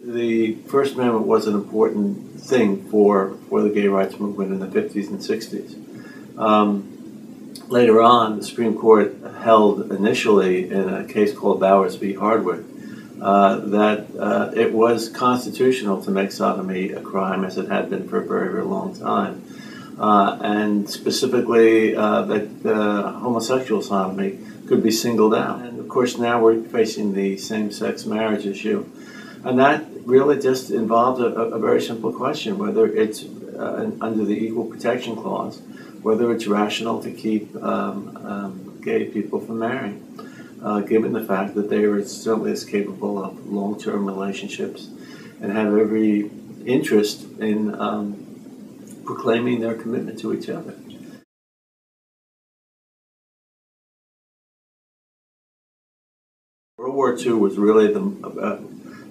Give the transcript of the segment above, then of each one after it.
The First Amendment was an important thing for, for the gay rights movement in the 50s and 60s. Um, later on, the Supreme Court held initially in a case called Bowers v. Hardwick uh, that uh, it was constitutional to make sodomy a crime as it had been for a very, very long time. Uh, and specifically uh, that uh, homosexual sodomy could be singled out. And of course, now we're facing the same sex marriage issue. And that really just involves a, a very simple question whether it's under the Equal Protection Clause, whether it's rational to keep um, um, gay people from marrying, uh, given the fact that they are certainly as capable of long term relationships and have every interest in um, proclaiming their commitment to each other. World War II was really the uh,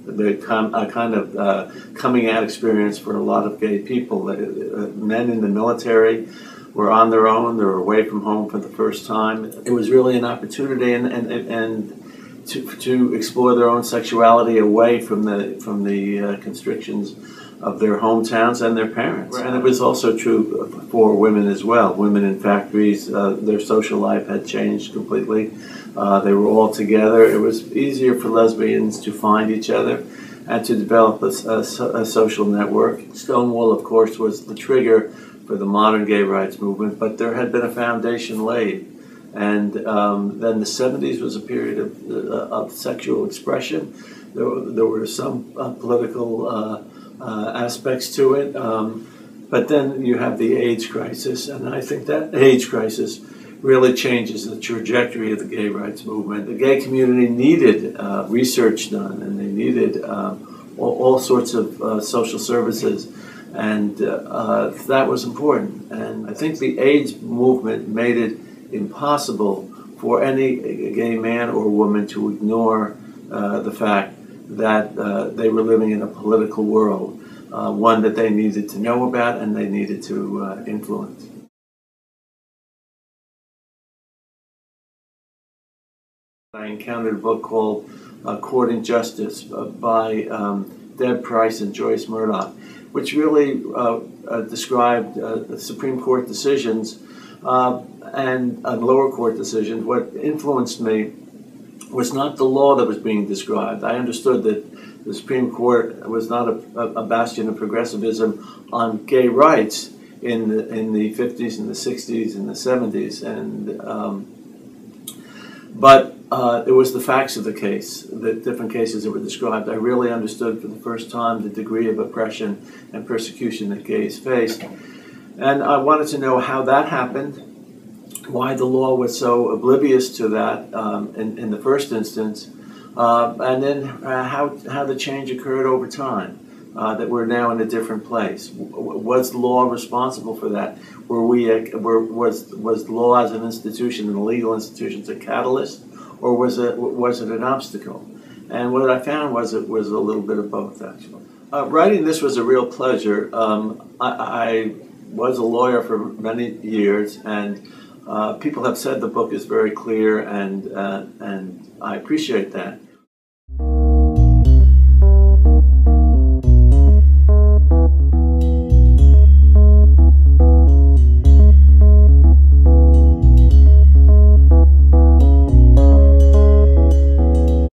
the uh, kind of uh, coming out experience for a lot of gay people. Uh, men in the military were on their own; they were away from home for the first time. It was really an opportunity, and and, and to, to explore their own sexuality away from the from the uh, constrictions of their hometowns and their parents. And it was also true for women as well. Women in factories, uh, their social life had changed completely. Uh, they were all together. It was easier for lesbians to find each other and to develop a, a, a social network. Stonewall, of course, was the trigger for the modern gay rights movement, but there had been a foundation laid. And um, then the 70s was a period of, uh, of sexual expression. There, there were some uh, political uh, uh, aspects to it. Um, but then you have the AIDS crisis, and I think that AIDS crisis really changes the trajectory of the gay rights movement. The gay community needed uh, research done, and they needed um, all, all, sorts of uh, social services, and uh, uh, that was important. And I think the AIDS movement made it impossible for any gay man or woman to ignore uh, the fact that uh, they were living in a political world, uh, one that they needed to know about and they needed to uh, influence. I encountered a book called uh, and Justice by um, Deb Price and Joyce Murdoch, which really uh, described the Supreme Court decisions and lower court decisions. What influenced me was not the law that was being described. I understood that the Supreme Court was not a, a bastion of progressivism on gay rights in the, in the 50s and the 60s and the 70s, and um, but uh, it was the facts of the case, the different cases that were described. I really understood for the first time the degree of oppression and persecution that gays faced, and I wanted to know how that happened why the law was so oblivious to that um, in, in, the first instance, uh, and then uh, how, how the change occurred over time. Uh, that we're now in a different place. Was law responsible for that? Were we a, were, was was law as an institution and the legal institutions a catalyst, or was it was it an obstacle? And what I found was it was a little bit of both actually. Uh, writing this was a real pleasure. Um, I, I was a lawyer for many years and uh, people have said the book is very clear, and uh, and I appreciate that.